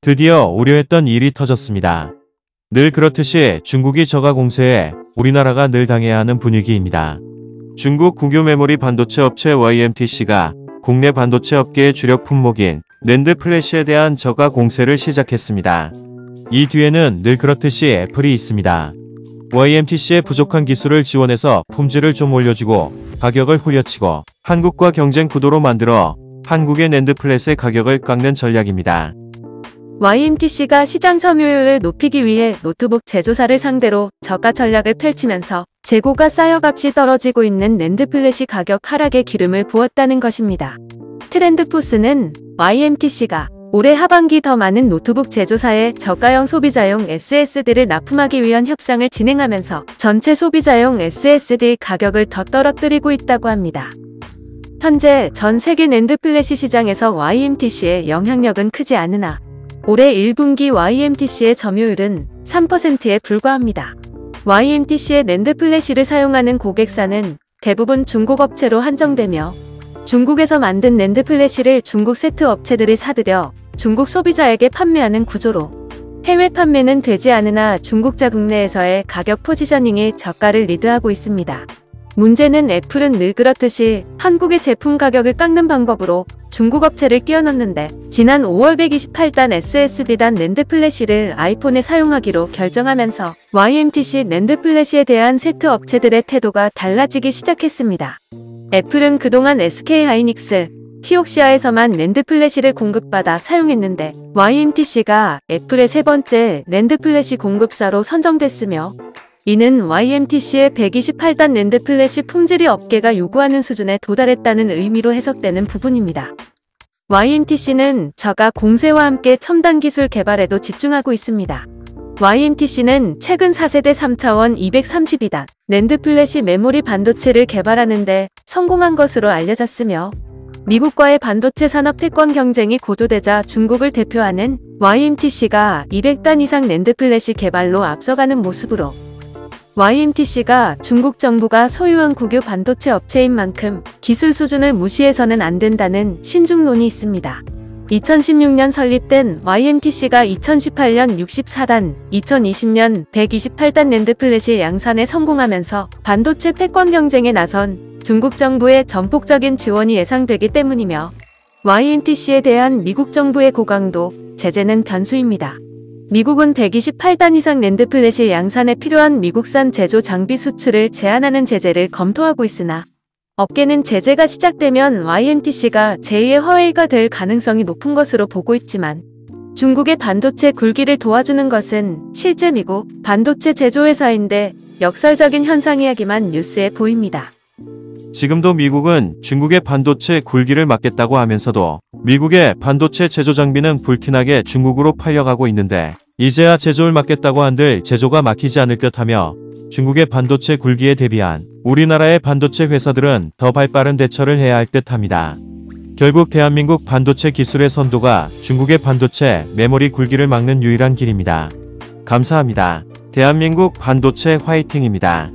드디어 우려했던 일이 터졌습니다. 늘 그렇듯이 중국이 저가 공세에 우리나라가 늘 당해야 하는 분위기입니다. 중국 국유 메모리 반도체 업체 YMTC가 국내 반도체 업계의 주력 품목인 낸드 플래시에 대한 저가 공세를 시작했습니다. 이 뒤에는 늘 그렇듯이 애플이 있습니다. YMTC의 부족한 기술을 지원해서 품질을 좀 올려주고 가격을 후려치고 한국과 경쟁 구도로 만들어 한국의 낸드 플래시의 가격을 깎는 전략입니다. YMTC가 시장 점유율을 높이기 위해 노트북 제조사를 상대로 저가 전략을 펼치면서 재고가 쌓여 값이 떨어지고 있는 낸드 플래시 가격 하락에 기름을 부었다는 것입니다. 트렌드포스는 YMTC가 올해 하반기 더 많은 노트북 제조사에 저가형 소비자용 SSD를 납품하기 위한 협상을 진행하면서 전체 소비자용 SSD 가격을 더 떨어뜨리고 있다고 합니다. 현재 전 세계 낸드 플래시 시장에서 YMTC의 영향력은 크지 않으나 올해 1분기 YMTC의 점유율은 3%에 불과합니다. YMTC의 낸드 플래시를 사용하는 고객사는 대부분 중국 업체로 한정되며 중국에서 만든 낸드 플래시를 중국 세트 업체들이 사들여 중국 소비자에게 판매하는 구조로 해외 판매는 되지 않으나 중국 자국 내에서의 가격 positioning이 저가를 리드하고 있습니다. 문제는 애플은 늘 그렇듯이 한국의 제품 가격을 깎는 방법으로 중국 업체를 끼워넣는데 지난 5월 128단 SSD단 낸드 플래시를 아이폰에 사용하기로 결정하면서 YMTC 낸드 플래시에 대한 세트 업체들의 태도가 달라지기 시작했습니다. 애플은 그동안 SK하이닉스, 키옥시아에서만 낸드 플래시를 공급받아 사용했는데 YMTC가 애플의 세 번째 낸드 플래시 공급사로 선정됐으며 이는 YMTC의 128단 낸드 플래시 품질이 업계가 요구하는 수준에 도달했다는 의미로 해석되는 부분입니다. YMTC는 저가 공세와 함께 첨단 기술 개발에도 집중하고 있습니다. YMTC는 최근 4세대 3차원 232단 낸드 플래시 메모리 반도체를 개발하는데 성공한 것으로 알려졌으며 미국과의 반도체 산업 패권 경쟁이 고조되자 중국을 대표하는 YMTC가 200단 이상 낸드 플래시 개발로 앞서가는 모습으로 YMTC가 중국 정부가 소유한 국유 반도체 업체인 만큼 기술 수준을 무시해서는 안 된다는 신중론이 있습니다. 2016년 설립된 YMTC가 2018년 64단, 2020년 128단 낸드 플래시 양산에 성공하면서 반도체 패권 경쟁에 나선 중국 정부의 전폭적인 지원이 예상되기 때문이며 YMTC에 대한 미국 정부의 고강도 제재는 변수입니다. 미국은 128단 이상 플래시 양산에 필요한 미국산 제조 장비 수출을 제한하는 제재를 검토하고 있으나 업계는 제재가 시작되면 YMTC가 제2의 화웨이가 될 가능성이 높은 것으로 보고 있지만 중국의 반도체 굴기를 도와주는 것은 실제 미국 반도체 제조회사인데 역설적인 현상 이야기만 뉴스에 보입니다. 지금도 미국은 중국의 반도체 굴기를 막겠다고 하면서도 미국의 반도체 제조 장비는 불티나게 중국으로 팔려가고 있는데 이제야 제조를 막겠다고 한들 제조가 막히지 않을 듯하며 중국의 반도체 굴기에 대비한 우리나라의 반도체 회사들은 더 발빠른 대처를 해야 할 듯합니다. 결국 대한민국 반도체 기술의 선도가 중국의 반도체 메모리 굴기를 막는 유일한 길입니다. 감사합니다. 대한민국 반도체 화이팅입니다.